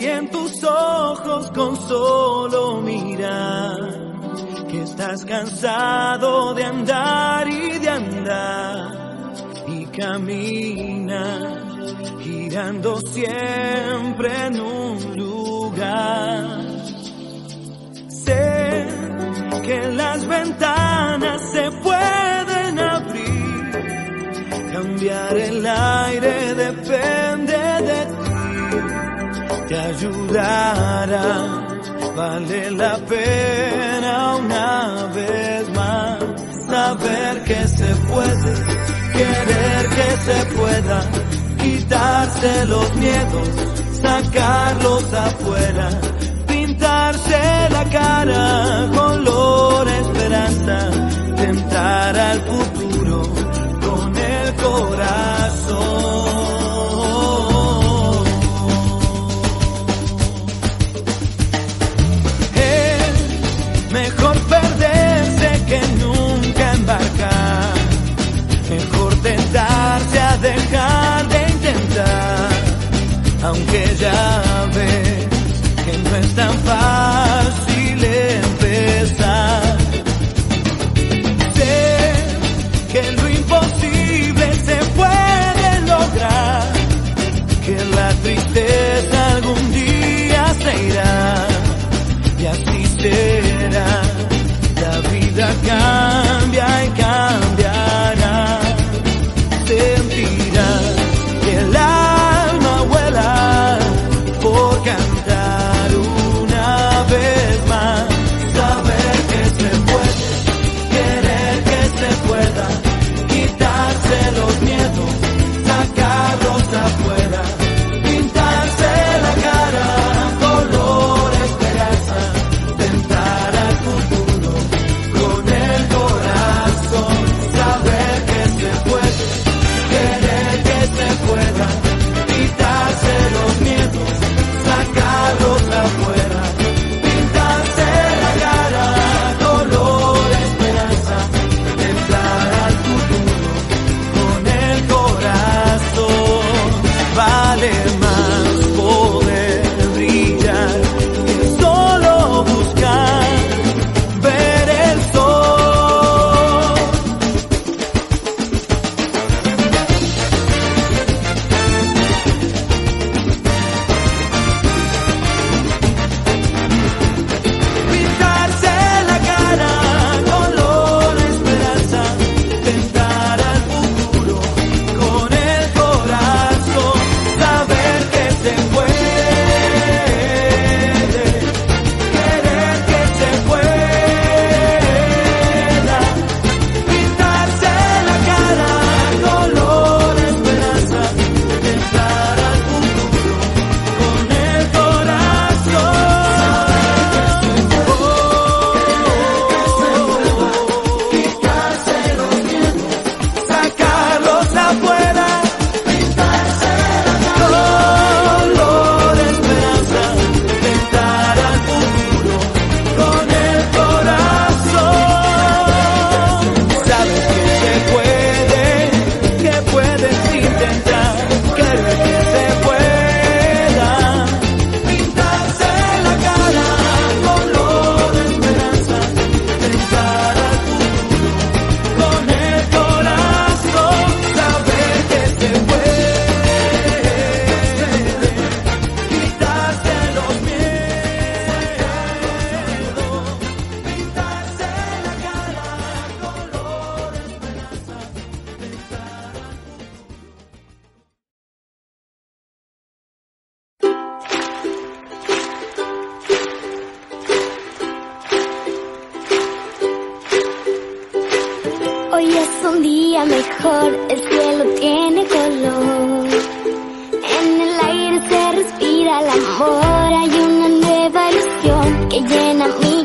Y en tus ojos con solo mirar. Que estás cansado de andar y de andar. Y camina girando siempre en un lugar. Sé que las ventanas se pueden abrir, cambiar el aire Ayudará, Vale la pena una vez más saber que se puede, querer que se pueda, quitarse los miedos, sacarlos afuera, pintarse la cara, color esperanza. Hoy es un día mejor, el cielo tiene color. En el aire se respira el amor, hay una nueva ilusión que llena mi